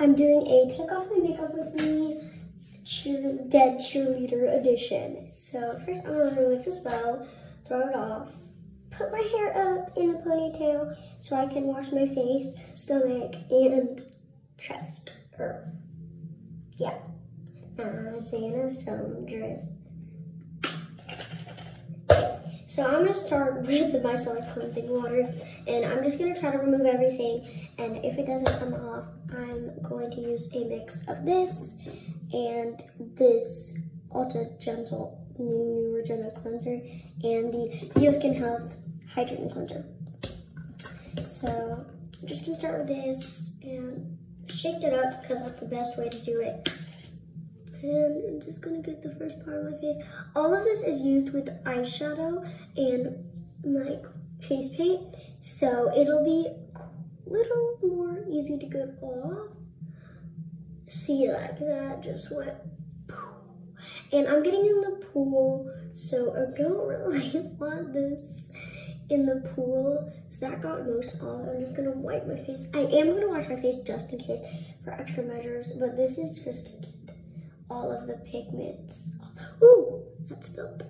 I'm doing a take off my makeup with me cheer, dead cheerleader edition. So first I'm gonna remove this bow, throw it off, put my hair up in a ponytail so I can wash my face, stomach, and chest. Or yeah. I'm in a Santa dress. So I'm gonna start with the micellar cleansing water and I'm just gonna try to remove everything and if it doesn't come off, I'm going to use a mix of this and this Ultra Gentle Neutrogena cleanser and the ZO Skin Health Hydrating Cleanser. So I'm just gonna start with this and shake it up because that's the best way to do it. And I'm just gonna get the first part of my face. All of this is used with eyeshadow and like face paint. So it'll be a little more easy to get off. See like that just went and I'm getting in the pool, so I don't really want this in the pool. So that got most off. I'm just gonna wipe my face. I am gonna wash my face just in case for extra measures, but this is just to get all of the pigments. Ooh, that spilled.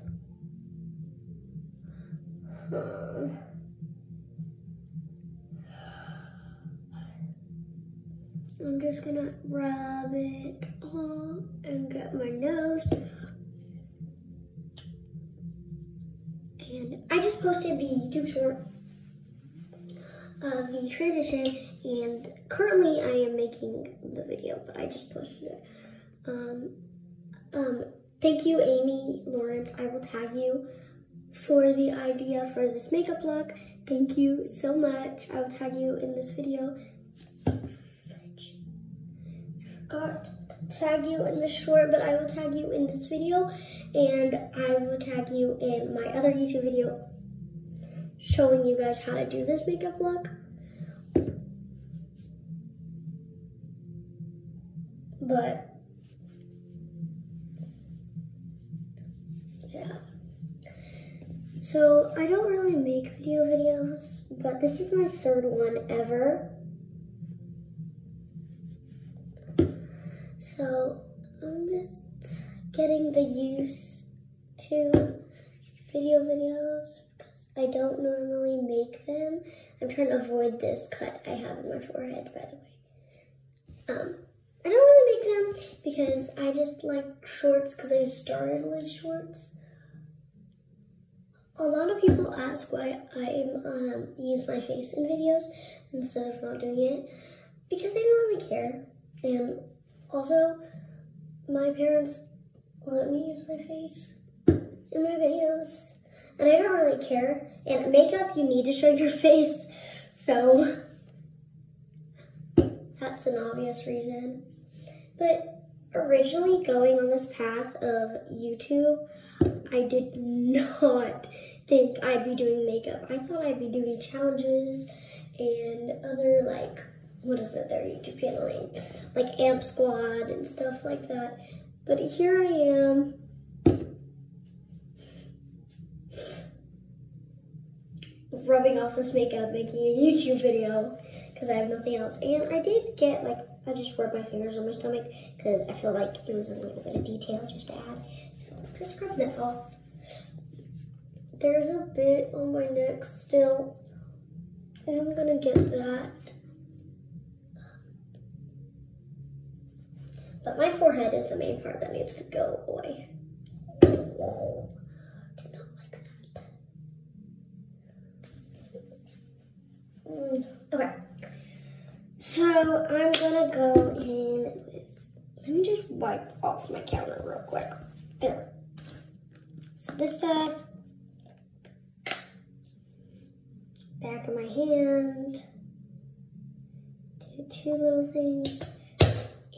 Huh. I'm just gonna rub it on and get my nose. And I just posted the YouTube short of the transition and currently I am making the video, but I just posted it. Um, um, thank you, Amy Lawrence. I will tag you for the idea for this makeup look. Thank you so much. I will tag you in this video. To tag you in the short, but I will tag you in this video. And I will tag you in my other YouTube video showing you guys how to do this makeup look. But yeah. So I don't really make video videos, but this is my third one ever. So I'm just getting the use to video videos because I don't normally make them. I'm trying to avoid this cut I have in my forehead, by the way. Um, I don't really make them because I just like shorts because I started with shorts. A lot of people ask why I um, use my face in videos instead of not doing it because I don't really care. And also, my parents let me use my face in my videos and I don't really care. And makeup, you need to show your face. So that's an obvious reason. But originally going on this path of YouTube, I did not think I'd be doing makeup. I thought I'd be doing challenges what is it, their YouTube channel name? Like Amp Squad and stuff like that. But here I am. rubbing off this makeup, making a YouTube video because I have nothing else. And I did get like, I just rubbed my fingers on my stomach because I feel like it was a little bit of detail just to add. So just rub that off. There's a bit on my neck still. I'm gonna get that. But my forehead is the main part that needs to go away. Mm, okay. So I'm gonna go in with, let me just wipe off my counter real quick. There. So this stuff back of my hand, do two little things,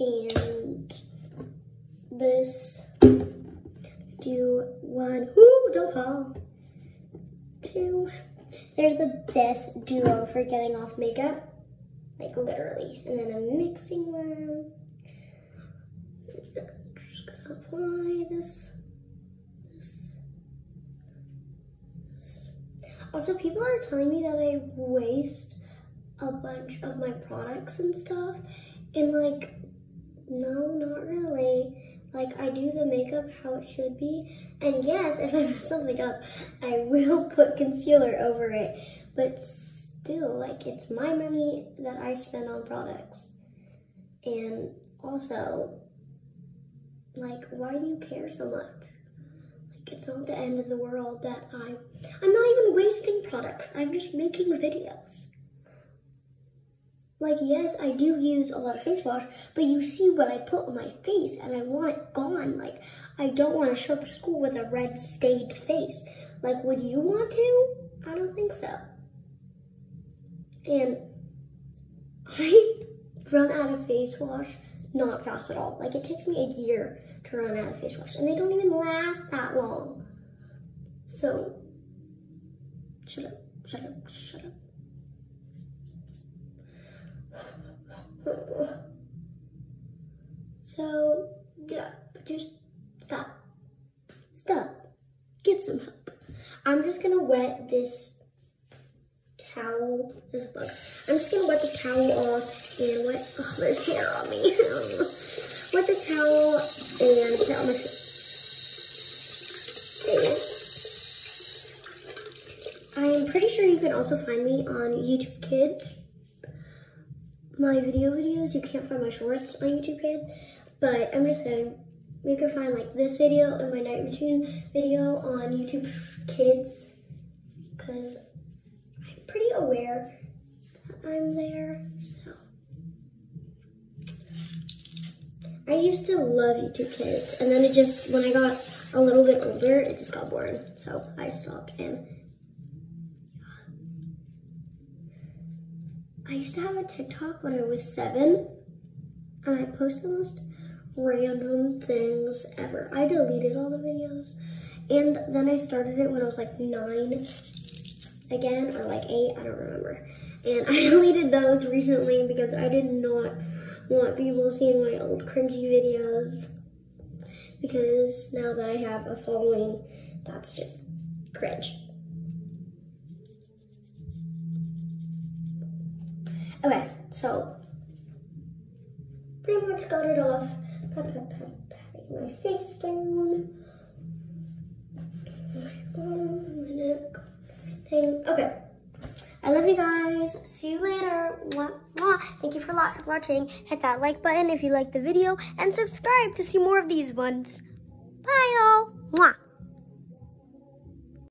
and this, do one, Ooh, don't fall, two, they're the best duo for getting off makeup, like literally, and then I'm mixing them, I'm just gonna apply this Also, people are telling me that I waste a bunch of my products and stuff. And like, no, not really. Like I do the makeup how it should be. And yes, if I mess something up, I will put concealer over it. But still, like it's my money that I spend on products. And also, like, why do you care so much? Like, it's not the end of the world that I'm... I'm not even wasting products. I'm just making videos. Like, yes, I do use a lot of face wash, but you see what I put on my face and I want it gone. Like, I don't want to show up to school with a red stained face. Like, would you want to? I don't think so. And I run out of face wash not fast at all. Like, it takes me a year to run out of face wash, and they don't even last that long. So, shut up, shut up, shut up. So, yeah, but just stop. Stop. Get some help. I'm just gonna wet this towel, this bug. I'm just gonna wet the towel off and wet, oh, there's hair on me. wet the towel and put on my face. I'm pretty sure you can also find me on YouTube Kids my video videos. You can't find my shorts on YouTube Kids, but I'm just saying you can find like this video and my night routine video on YouTube Kids because I'm pretty aware that I'm there. So I used to love YouTube Kids, and then it just when I got a little bit older, it just got boring. So I stopped and I used to have a TikTok when I was seven, and I posted the most random things ever. I deleted all the videos, and then I started it when I was like nine again, or like eight, I don't remember. And I deleted those recently because I did not want people seeing my old cringy videos. Because now that I have a following, that's just cringe. Okay, so pretty much got it off. My face down. My neck. Okay. I love you guys. See you later. Mwah, mwah. Thank you for watching. Hit that like button if you like the video and subscribe to see more of these ones. Bye. Mwah.